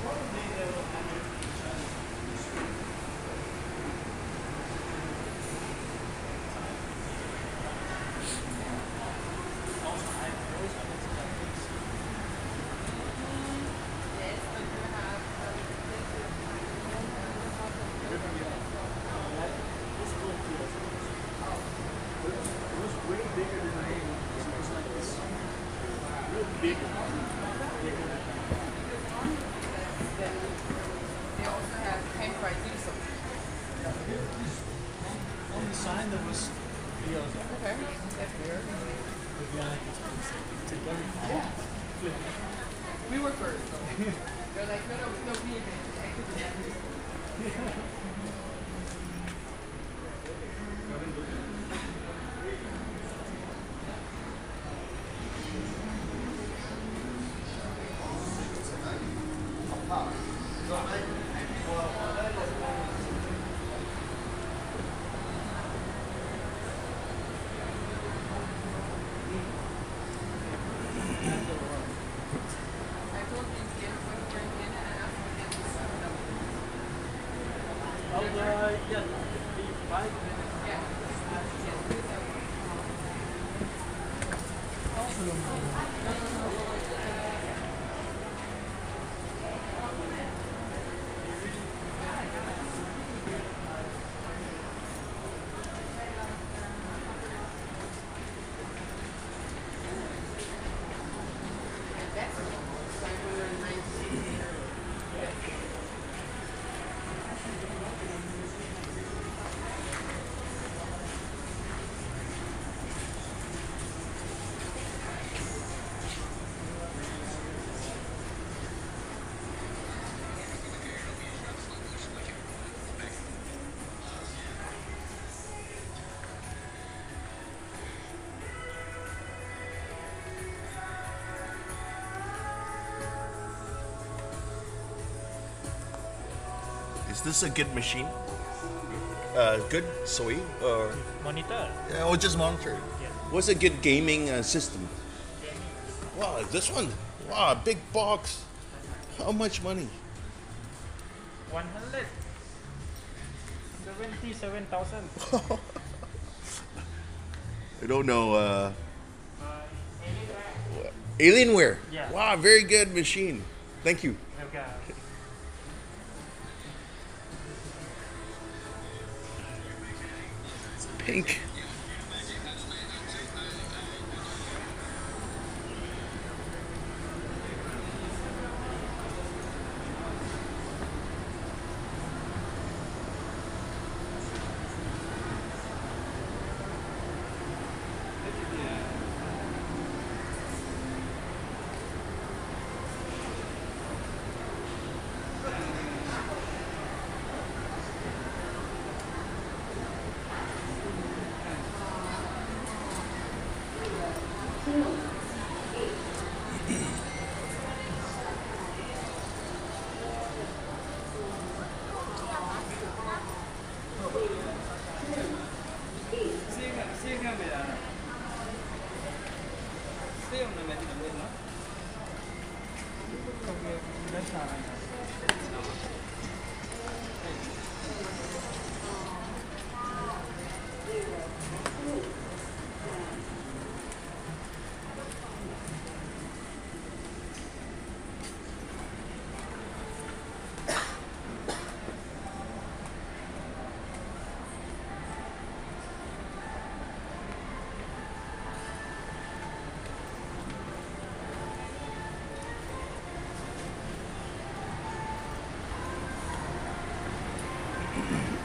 They On the sign there was Okay. That's weird. the guy to everything. We were first. They're like, no, no, no, we yeah, five minutes. Yeah. Yes, Is this a good machine? Uh, good soy or Monitor. yeah, or just monitor? Yeah. What's a good gaming uh, system? Wow, this one. Wow, big box. How much money? 100. 77,000. I don't know. Uh, Uh, anywhere. Alienware. Yeah. Wow, very good machine. Thank you. Okay. Pink. Stay Mm-hmm.